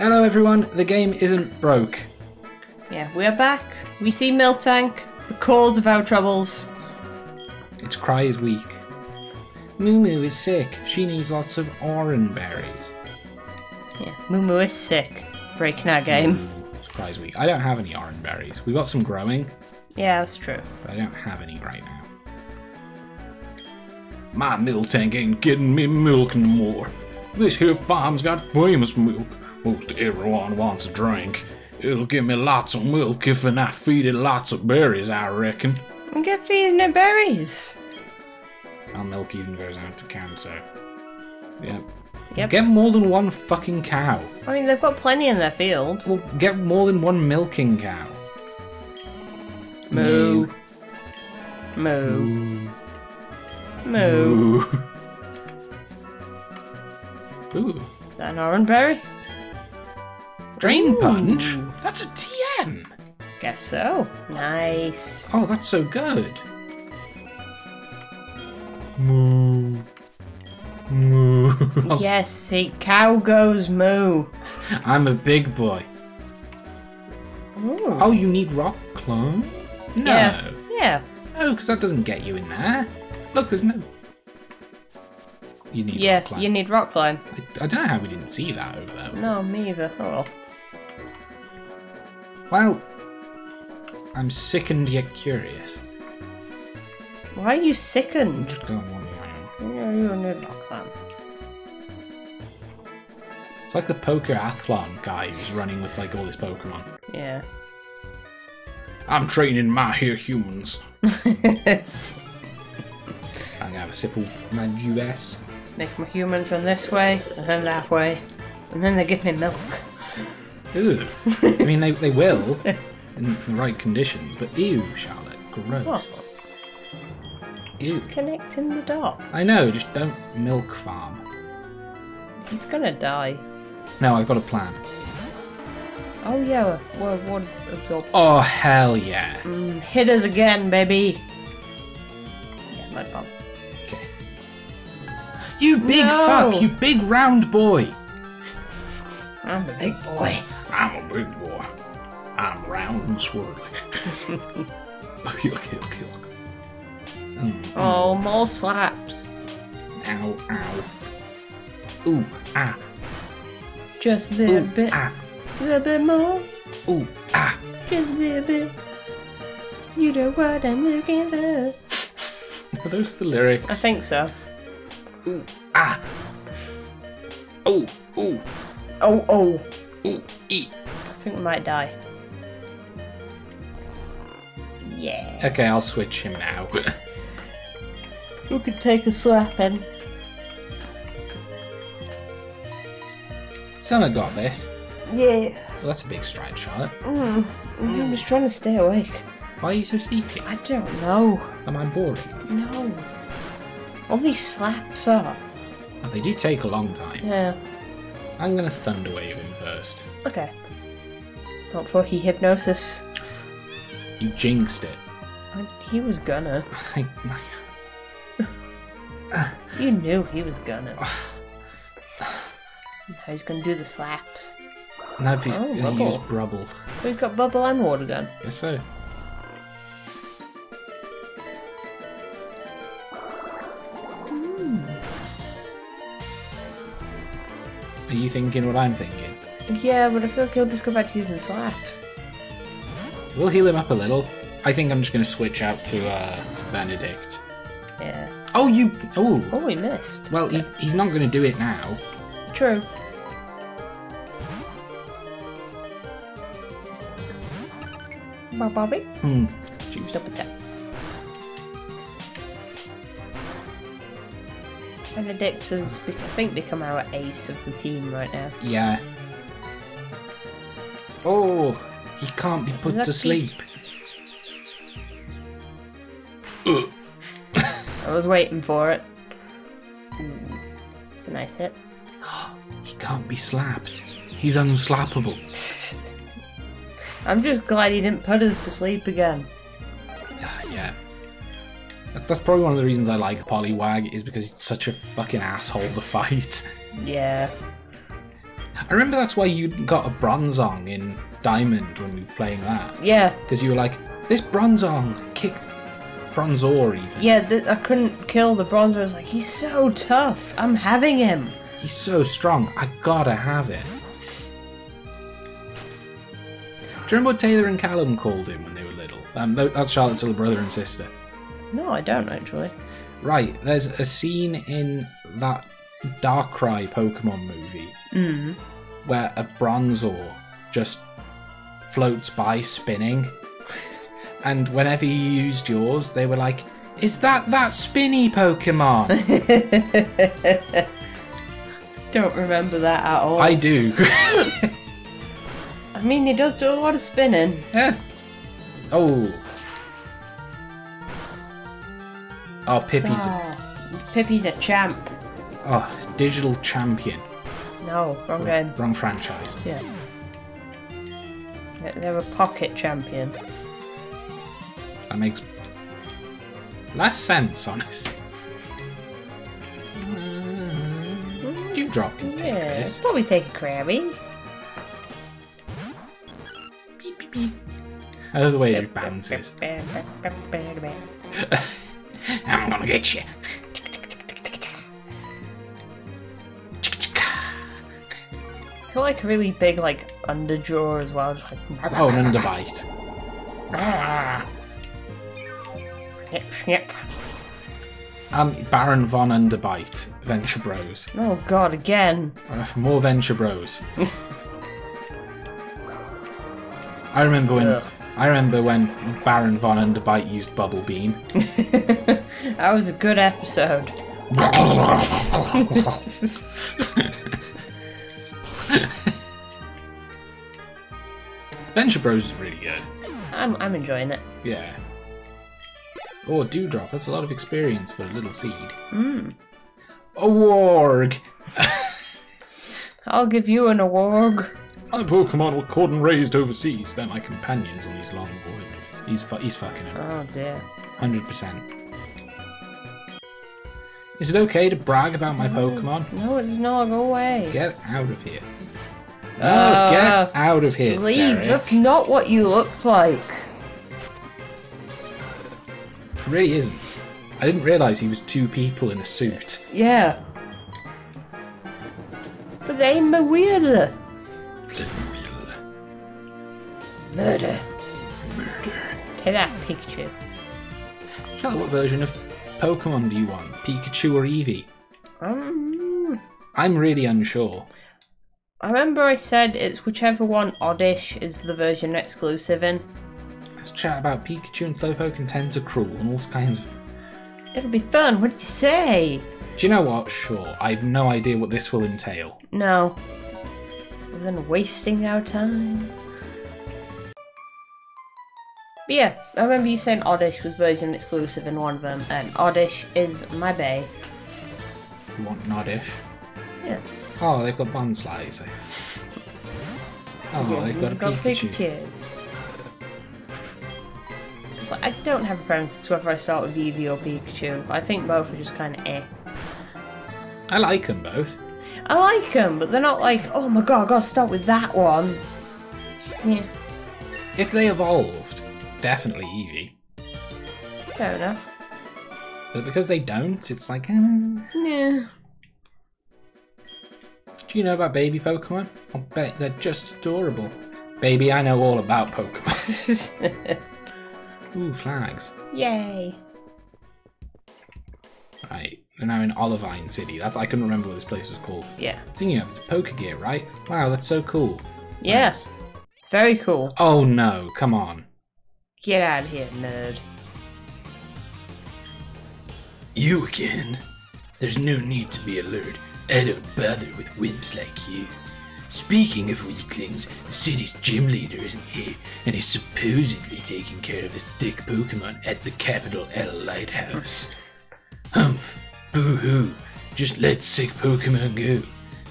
Hello everyone, the game isn't broke. Yeah, we're back. We see Miltank, the cause of our troubles. Its cry is weak. Moo Moo is sick. She needs lots of orange berries. Yeah, Mumu is sick. Breaking our game. Its cry is weak. I don't have any orange berries. We've got some growing, Yeah, that's true. but I don't have any right now. My Miltank ain't getting me milk no more. This here farm's got famous milk. Most everyone wants a drink. It'll give me lots of milk if and I feed it lots of berries, I reckon. Get feeding it berries. Our milk even goes out to Kanto. Yep. Yep. Get more than one fucking cow. I mean, they've got plenty in their field. Well, get more than one milking cow. Moo. Moo. Moo. Ooh. Ooh. Is that an orange berry? Drain Ooh. punch? That's a TM. Guess so. Nice. Oh, that's so good. Moo. Moo. Yes, see, cow goes moo. I'm a big boy. Ooh. Oh, you need rock climb? No. Yeah. Yeah. No, because that doesn't get you in there. Look, there's no. You need Yeah, rock climb. you need rock climb. I, I don't know how we didn't see that over there. No, me either. Oh well. I'm sickened yet curious. Why are you sickened? Just go on one eye. Yeah, you need rock climb. It's like the Pokeathlon guy who's running with like all his Pokemon. Yeah. I'm training my here humans. I'm gonna have a sip of my US. Make my humans run this way, and then that way, and then they give me milk. Ew. I mean, they, they will in the right conditions, but ew, Charlotte. Gross. What? Ew. Connecting the dots. I know, just don't milk farm. He's gonna die. No, I've got a plan. Oh yeah, well, what absorb? Oh, hell yeah. Mm, hit us again, baby. Yeah, mud bomb. Okay. You big No. fuck, you big round boy. I'm a big boy. I'm big boy. I'm round and swirly. look, look, look, look. Mm, Oh, more slaps. Ow, ow. Ooh, ah, Just a little ooh, bit, ah, a little bit more, ooh, ah. just a little bit. You know what I'm looking for. Are those the lyrics? I think so. Ooh, ah. Ooh, ooh, Oh, oh. ooh, eat. I think we might die. Yeah. Okay, I'll switch him now. We could take a slapping. Summer got this. Yeah. Well, that's a big stride, Charlotte. Mm. I'm just trying to stay awake. Why are you so sleepy? I don't know. Am I boring? No. All these slaps are. Oh, they do take a long time. Yeah. I'm gonna thunder wave him first. Okay. Not for he hypnosis. You jinxed it. I- He was gonna. You knew he was gonna. now he's gonna do the slaps. no, he's Oh, gonna bubble. use Brubble. So he's got bubble and water gun. Guess so. Hmm. Are you thinking what I'm thinking? Yeah, but I feel like he'll just go back to using slaps. We'll heal him up a little. I think I'm just gonna switch out to uh to Benedict. Yeah. Oh, you. Oh. Oh, we missed. Well, he, he's not gonna do it now. True. Bob Bobby. Hmm. Juice. Double tap. Benedict has, I think, become our ace of the team right now. Yeah. Oh, he can't be put to sleep. I was waiting for it. It's a nice hit. He can't be slapped. He's unslappable. I'm just glad he didn't put us to sleep again. Ah, yeah. That's, that's probably one of the reasons I like Poliwag is because he's such a fucking asshole to fight. Yeah. I remember that's why you got a Bronzong in Diamond when we were playing that. Yeah, Because you were like, this Bronzong kick Bronzor even. yeah. Th- I couldn't kill the Bronzor. I was like, he's so tough. I'm having him. He's so strong. I gotta have it. Do you remember what Taylor and Callum called him when they were little? Um, that's Charlotte's little brother and sister. No, I don't actually. Right, there's a scene in that Darkrai Pokemon movie Mm. where a Bronzor just floats by spinning. And whenever you used yours, they were like, Is that that spinny Pokemon? Don't remember that at all. I do. I mean, he does do a lot of spinning. yeah. Oh. Oh, Pippi's. Oh, Pippi's a champ. Oh, digital champion. No, wrong game. Wrong franchise. Yeah. They- They're a pocket champion. That makes less sense, honestly. Dewdrop mm-hmm. can take Yeah, this. probably take a Krabby. Beep, beep, beep. I love the way it bounces. I'm gonna get you. Feel like a really big like underjaw as well. Just like Oh, an underbite. Yep, yep. Um, Baron von Underbite, Venture Bros. Oh god, again. Uh, more Venture Bros. I remember when Ugh. I remember when Baron von Underbite used Bubble Beam. that was a good episode. Venture Bros is really good. I'm I'm enjoying it. Yeah. Oh, Dewdrop. That's a lot of experience for a little seed. Mm. A warg. I'll give you an award. My Pokemon were caught and raised overseas. They're my companions on these long voyages. He's fu- he's fucking it. Oh dear. Hundred percent. Is it okay to brag about my Pokemon? No, it's not. Go away. Get out of here. No, Uh, get out of here, Leave. Derek. That's not what you looked like. It really isn't. I didn't realise he was two people in a suit. Yeah. But I'm a weirder. Murder. Murder. Take that, Pikachu. Charlotte, what version of Pokemon do you want? Pikachu or Eevee? Um, I'm really unsure. I remember I said it's whichever one Oddish is the version exclusive in. Let's chat about Pikachu and Slowpoke and Tentacruel and all kinds of. It'll be fun. What do you say? Do you know what? Sure. I have no idea what this will entail. No. Other than wasting our time. But yeah, I remember you saying Oddish was version exclusive in one of them, and Oddish is my bay. You want Oddish? Yeah. Oh, they've got Bonslies. Oh, Yeah, they've got got Pikachu. Pikachus. It's like, I don't have a preference to whether I start with Eevee or Pikachu. I think both are just kind of eh. I like them both. I like them, but they're not like, oh my god, I gotta start with that one. Just, yeah, If they evolved, definitely Eevee. fair enough. But because they don't, it's like, eh. Yeah. Do you know about baby Pokemon? I bet they're just adorable. Baby, I know all about Pokemon. Ooh, flags. Yay. Right, they're now in Olivine City. That's I couldn't remember what this place was called. Yeah. Thing you have, it's Pokegear, right? Wow, that's so cool. Yeah. Thanks. It's very cool. Oh no, come on. Get out of here, nerd. You again? There's no need to be alert. I don't bother with wimps like you. Speaking of weaklings, the city's gym leader isn't here, and is supposedly taking care of a sick Pokemon at the Capital L Lighthouse. Humph! Boo hoo! Just let sick Pokemon go.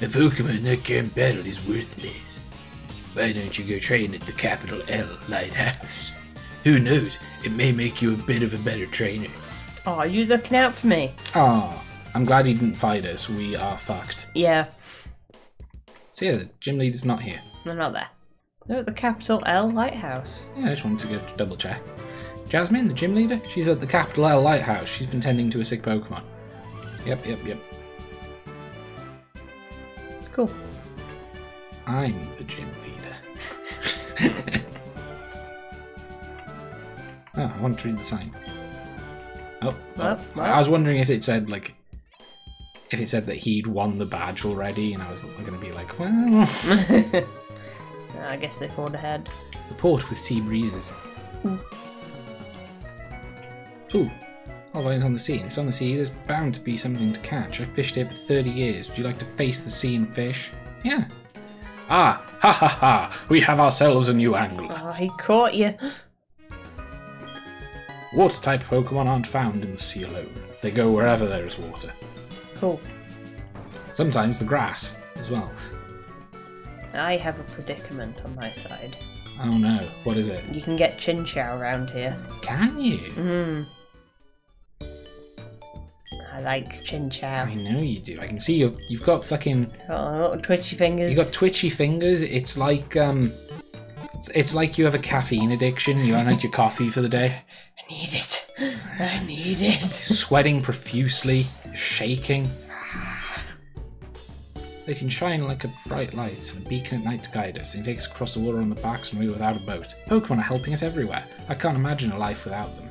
A Pokemon that can't battle is worthless. Why don't you go train at the Capital L Lighthouse? Who knows, it may make you a bit of a better trainer. Oh, are you looking out for me? Oh, I'm glad he didn't fight us. We are fucked. Yeah. So yeah, the gym leader's not here. They're not there. They're at the Capital L Lighthouse. Yeah, I just wanted to go double check. Jasmine, the gym leader, she's at the Capital L Lighthouse. She's been tending to a sick Pokemon. Yep, yep, yep. Cool. I'm the gym leader. oh, I want to read the sign. Oh, What? oh. I was wondering if it said like if it said that he'd won the badge already, and I was going to be like, well, I guess they fought ahead. the port with sea breezes. Hmm. Ooh, all it's on the sea. It's on the sea. There's bound to be something to catch. I fished here for 30 years. Would you like to face the sea and fish? Yeah. Ah, ha ha ha! We have ourselves a new angler. Oh, he caught you. Water type Pokemon aren't found in the sea alone. They go wherever there is water. Cool. Sometimes the grass as well. I have a predicament on my side. Oh no, what is it? You can get Chinchou around here. Can you? Mm. I like I know you do. I can see you. You've got fucking. Oh, little twitchy fingers. You got twitchy fingers. It's like um. It's, it's like you have a caffeine addiction. You like your coffee for the day. I need it. I need it. Sweating profusely, shaking. They can shine like a bright light and a beacon at night to guide us, and he takes us across the water on the backs when we without a boat. Oh, Pokemon are helping us everywhere. I can't imagine a life without them.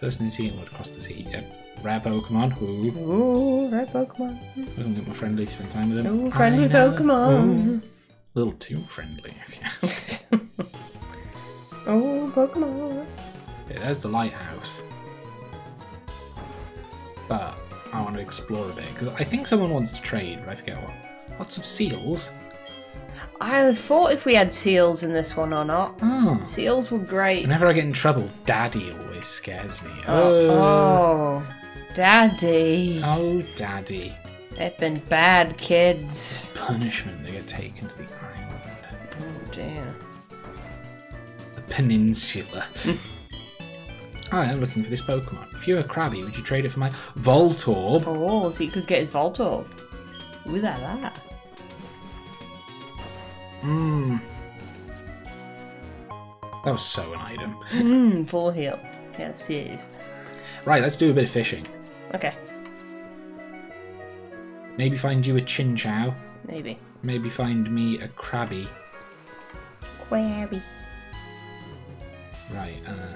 First in sea and would across the sea. Yep. Rare Pokemon. Who? Ooh, red Pokemon. I don't get my friendly to spend time with them. Ooh, friendly. Pokemon. A little too friendly. if you ask. Oh, Pokemon. yeah, there's the lighthouse. But I want to explore a bit because I think someone wants to trade, but I forget what. Lots of seals. I thought if we had seals in this one or not. Oh. Seals were great. Whenever I get in trouble, Daddy always scares me. Oh, Oh, Daddy. oh, Daddy. They've been bad kids. Punishment. They get taken to the island, Oh dear. the peninsula. Hi, I'm looking for this Pokemon. If you were Krabby, would you trade it for my Voltorb? Oh, so you could get his Voltorb. Ooh, that that. Mmm. That was so an item. Hmm, full heal. Yes, please. Right, let's do a bit of fishing. Okay, Maybe find you a Chinchou. maybe. Maybe find me a Krabby. Query. Right, uh.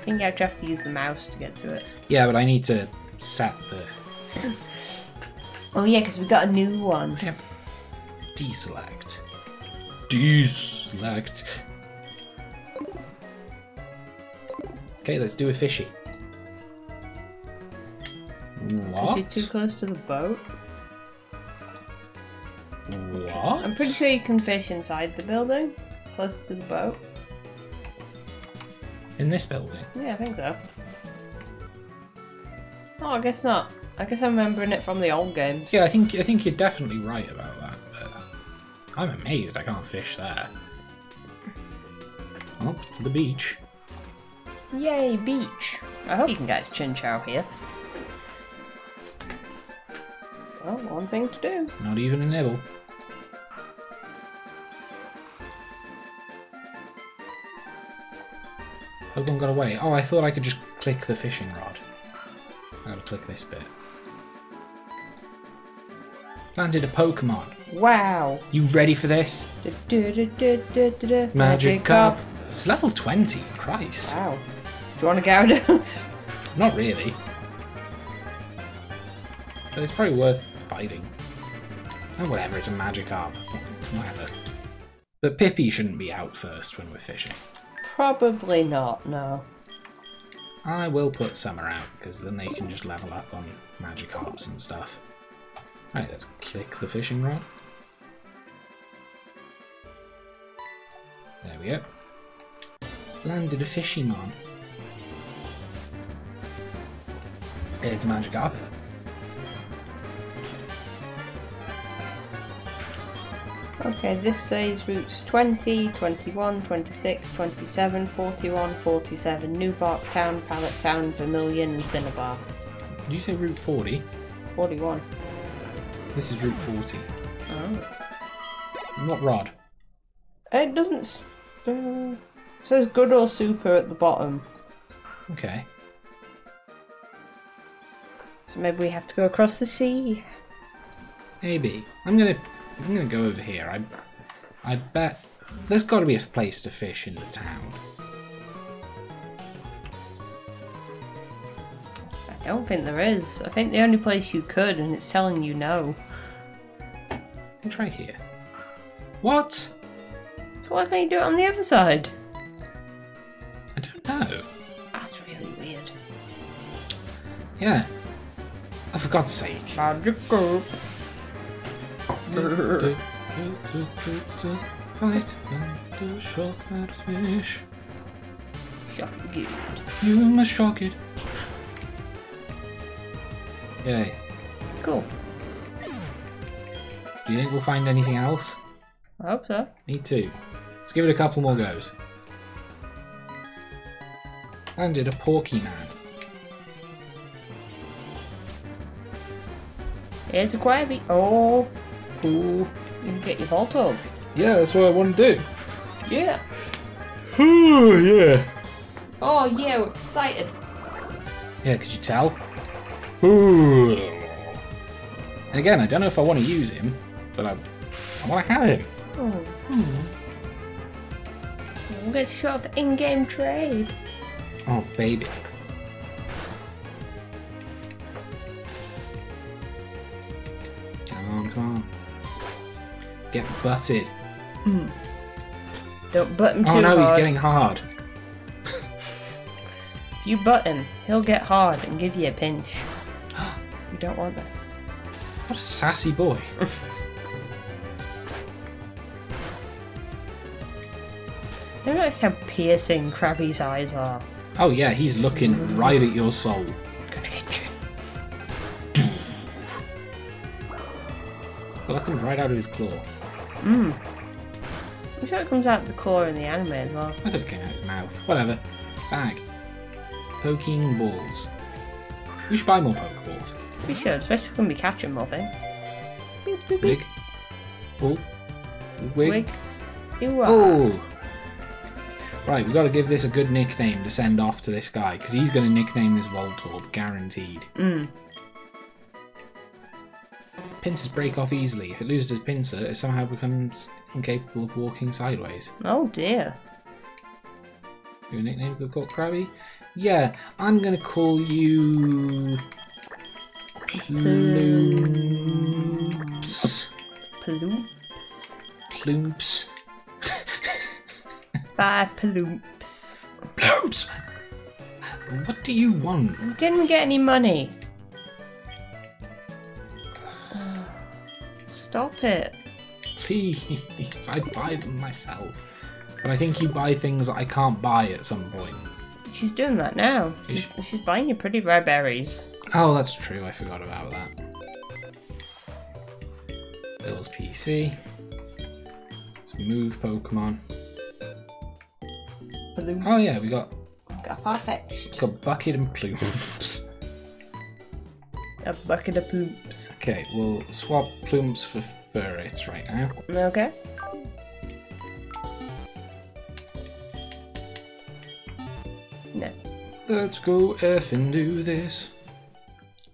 I think I'd have to use the mouse to get to it. Yeah, but I need to set the. Oh yeah, because we got a new one. Yep. Deselect. Deselect. Okay, let's do a fishy. What? Is it too close to the boat? What? I'm pretty sure you can fish inside the building, close to the boat. In this building. Yeah, I think so. Oh, I guess not. I guess I'm remembering it from the old games. Yeah, I think I think you're definitely right about that. But I'm amazed I can't fish there. Up to the beach. Yay, beach. I hope you can get his Chinchou here. Well, one thing to do. Not even a nibble. Pokemon got away. Oh, I thought I could just click the fishing rod. I gotta click this bit. Landed a Pokemon. Wow. You ready for this? Du-du-du-du-du-du. Magikarp. It's level 20. Christ. Wow. Do you want a Gyarados? Not really. But it's probably worth fighting. Oh, whatever, it's a Magic Magikarp. Whatever. But Pippi shouldn't be out first when we're fishing. Probably not, no. I will put Summer out, because then they can just level up on magic Magikarps and stuff. Right, let's click the fishing rod. There we go. Landed a Fishymon. It's magic Magikarp. Okay, this says routes 20, 21, 26, 27, 41, 47, Newbark Town, Pallet Town, Vermilion, and Cinnabar. Did you say Route 40? 41. This is Route 40. Oh. What rod? It doesn't. Uh, says good or super at the bottom. Okay. So maybe we have to go across the sea. Maybe. I'm gonna I'm gonna go over here. I I bet there's gotta be a place to fish in the town. I don't think there is. I think the only place you could, and it's telling you no. I'll try here. What? So why can't you do it on the other side? I don't know. That's really weird. Yeah. Oh, for God's sake. Magical. Fight and shock that fish. Shocking good. You must shock it. Yay. Cool. Do you think we'll find anything else? I hope so. Me too. Let's give it a couple more goes. And Landed a porky man. It's a Krabby. Oh, You can get your Voltorb. Yeah, that's what I want to do. Yeah. Oh, yeah. Oh yeah, we're excited. Yeah, could you tell? Ooh. And again, I don't know if I want to use him, but I, I want to have him. Oh. Hmm. We'll get shot of in-game trade. Oh, baby. Come on, come on. Get butted. Hmm. Don't butt him oh, too Oh no, hard. he's getting hard. If you butt him, he'll get hard and give you a pinch. you don't want that. What a sassy boy. I noticed how piercing Krabby's eyes are. Oh yeah, he's looking mm-hmm. right at your soul. I'm gonna get you. That comes right out of his claw. I'm sure it comes out the claw in the anime as well. I thought it came out of his mouth. Whatever. Bag. Poking balls. We should buy more Pokeballs. We should, especially when we be catching more things. Beep, beep, beep. Wig. Ball. Wig. Wig. Ew, ah. Oh. Right, we've got to give this a good nickname to send off to this guy, because he's going to nickname this Voltorb, guaranteed. Mm. Pincers break off easily. If it loses its pincer, it somehow becomes incapable of walking sideways. Oh dear. Your nickname for the called Krabby? Yeah, I'm going to call you... Plumps. Ploops. Plumps. Bye, ploops. Plumps! What do you want? Didn't get any money. Stop it. Please, I buy them myself. But I think you buy things that I can't buy at some point. She's doing that now. She's, she's buying you pretty rare berries. Oh, that's true. I forgot about that. Bill's PC. Let's move Pokemon. Ploops. Oh yeah, we got Got Farfetch'd. got Bucket and Plumps. A bucket of ploops. Okay, we'll swap Plumps for Ferrets right now. Okay. No. Let's go F and do this.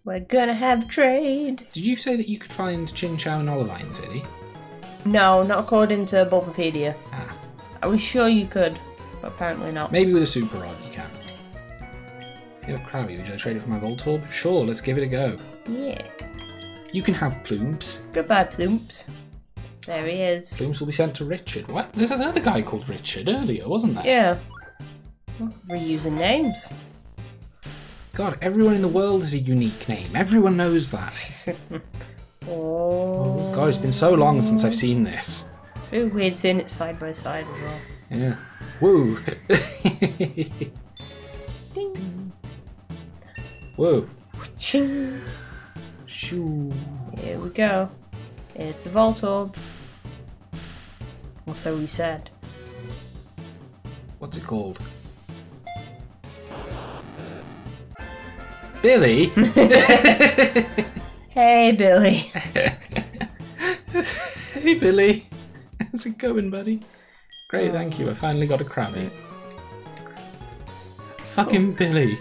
We're gonna have trade. Did you say that you could find Chinchou in Olivine City? No, not according to Bulbapedia. Ah, I was sure you could, but apparently not. maybe with a Super Rod you. Yo, Krabby, would you like to trade it for my Voltorb? Sure, let's give it a go. Yeah. You can have Plumps. Goodbye, Plumps. There he is. Plumps will be sent to Richard. What? There's another guy called Richard earlier, wasn't there? Yeah. Reusing names. God, everyone in the world is a unique name. Everyone knows that. Oh. oh. God, it's been so long since I've seen this. Very weird seeing it side by side as well. Yeah. Woo. Whoa. Ching. Shoo. Here we go. It's a Voltorb. Or so we said. What's it called? Billy? Hey, Billy. hey, Billy. How's it going, buddy? Great, thank oh. you. I finally got a Krabby. Fucking Billy.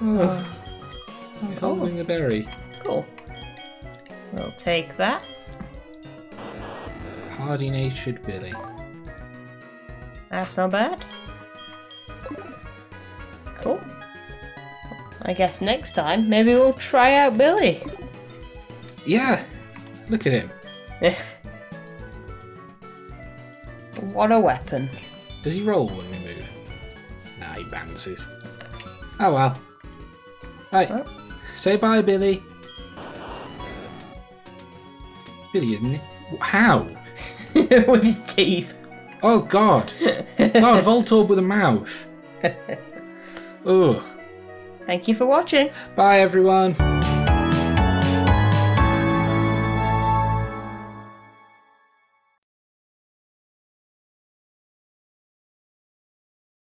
Oh, he's Oh. holding the berry. Cool. We'll take that. Hardy natured Billy. That's not bad. Cool. I guess next time maybe we'll try out Billy. Yeah, look at him. what a weapon. Does he roll when we move? Nah, he bounces. Oh well. Well. Say bye, Billy. Billy, isn't it? How? With his teeth. Oh God! God, Voltorb with a mouth. Ugh. Thank you for watching. Bye, everyone.